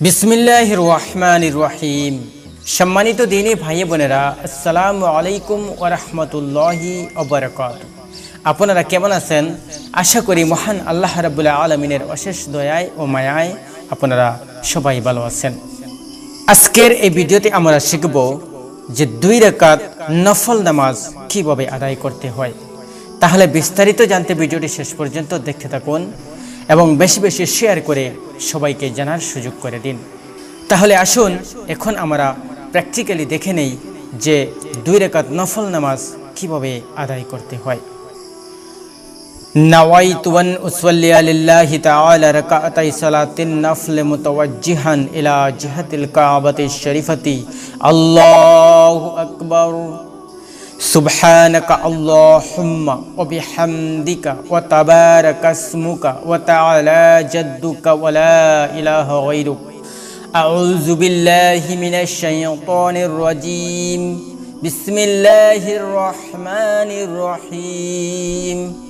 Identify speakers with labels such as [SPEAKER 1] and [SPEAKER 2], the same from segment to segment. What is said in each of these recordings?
[SPEAKER 1] বিসমিল্লাহ রহমান রহিম সম্মানিত দিনী ভাই বোনেরা, আসসালামু আলাইকুম ওরহমতুল্লাহি অবরকাত আপনারা কেমন আছেন? আশা করি মহান আল্লাহ রাবুল্লাহ আলমিনের অশেষ দয়ায় ও মায়ায় আপনারা সবাই ভালো আছেন। আজকের এই ভিডিওতে আমরা শিখব যে দুই রেখাত নফল নামাজ কীভাবে আদায় করতে হয়? তাহলে বিস্তারিত জানতে ভিডিওটি শেষ পর্যন্ত দেখতে থাকুন এবং বেশি বেশি শেয়ার করে সবাইকে জানার সুযোগ করে দিন। তাহলে আসুন, এখন আমরা প্র্যাকটিক্যালি দেখে নেই যে দুই রেখাত নফল নামাজ কীভাবে আদায় করতে হয়। نويت أن أصلي لله تعالى ركعتي صلاة النفل متوجها إلى جهة الكعبة الشريفة. الله أكبر. سبحانك اللهم وبحمدك وتبارك اسمك وتعالى جدك ولا إله غيرك. أعوذ بالله من الشيطان الرجيم. بسم الله الرحمن الرحيم.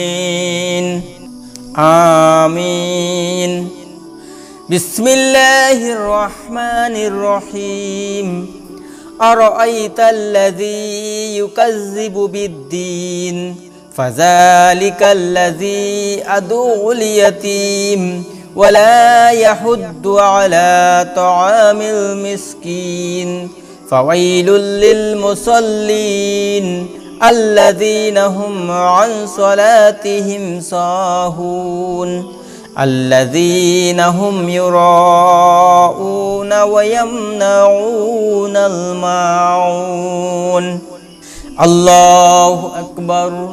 [SPEAKER 1] آمين. بسم الله الرحمن الرحيم. أرأيت الذي يكذب بالدين؟ فذلك الذي أدعو اليتيم. ولا يحد على طعام المسكين. فويل للمصلين. الذين هم عن صلاتهم ساهون. الذين هم يراءون ويمنعون الماعون. الله أكبر.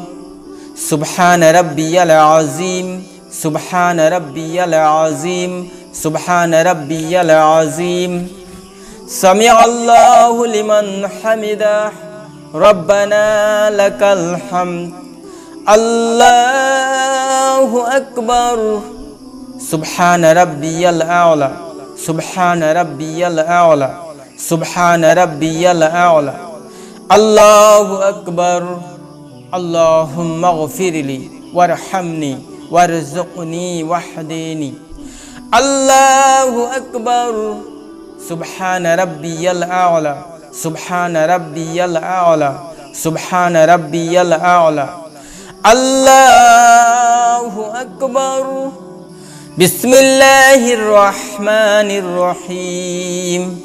[SPEAKER 1] سبحان ربي العظيم. سبحان ربي العظيم. سبحان ربي العظيم. سمع الله لمن حمده. ربنا لك الحمد. الله أكبر. سبحان ربي الأعلى. سبحان ربي الأعلى. سبحان ربي الأعلى. الله أكبر. اللهم اغفر لي وارحمني وارزقني واهدني الله أكبر. سبحان ربي الأعلى. سبحان ربي الأعلى سبحان ربي الأعلى. الله أكبر. بسم الله الرحمن الرحيم.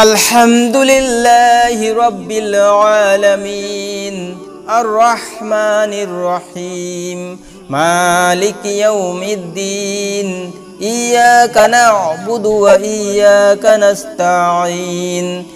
[SPEAKER 1] الحمد لله رب العالمين. الرحمن الرحيم. مالك يوم الدين. إياك نعبد وإياك نستعين.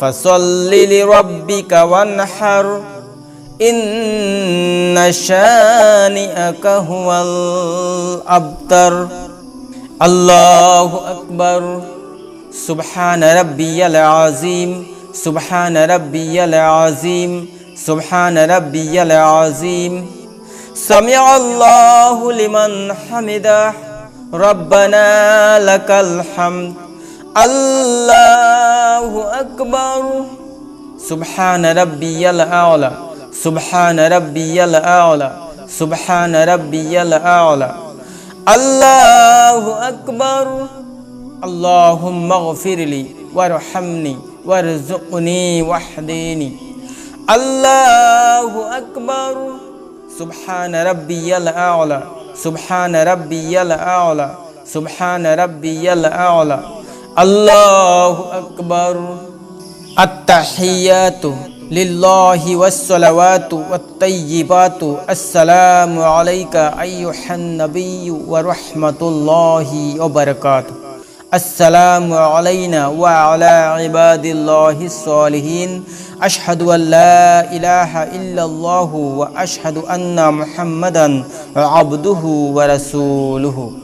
[SPEAKER 1] فصل لربك وانحر إن شانئك هو الأبتر. الله أكبر. سبحان ربي العظيم. سبحان ربي العظيم. سبحان ربي العظيم. سمع الله لمن حمده. ربنا لك الحمد. الله أكبر. سبحان ربي الأعلى. سبحان ربي الأعلى. سبحان ربي الأعلى. الله أكبر. اللهم اغفر لي وارحمني وارزقني واهدني الله أكبر. سبحان ربي الأعلى. سبحان ربي الأعلى. سبحان ربي الأعلى. الله أكبر. التحيات لله والصلوات والطيبات. السلام عليك أيها النبي ورحمة الله وبركاته. السلام علينا وعلى عباد الله الصالحين. أشهد أن لا إله إلا الله وأشهد أن محمدا عبده ورسوله.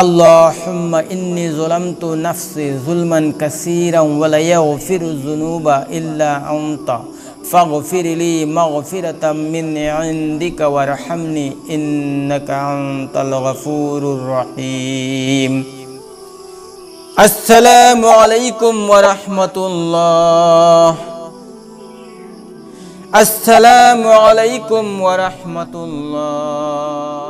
[SPEAKER 1] اللهم إني ظلمت نفسي ظلما كثيرا ولا يغفر الذنوب إلا أنت. فاغفر لي مغفرة من عندك وارحمني إنك أنت الغفور الرحيم. السلام عليكم ورحمة الله. السلام عليكم ورحمة الله.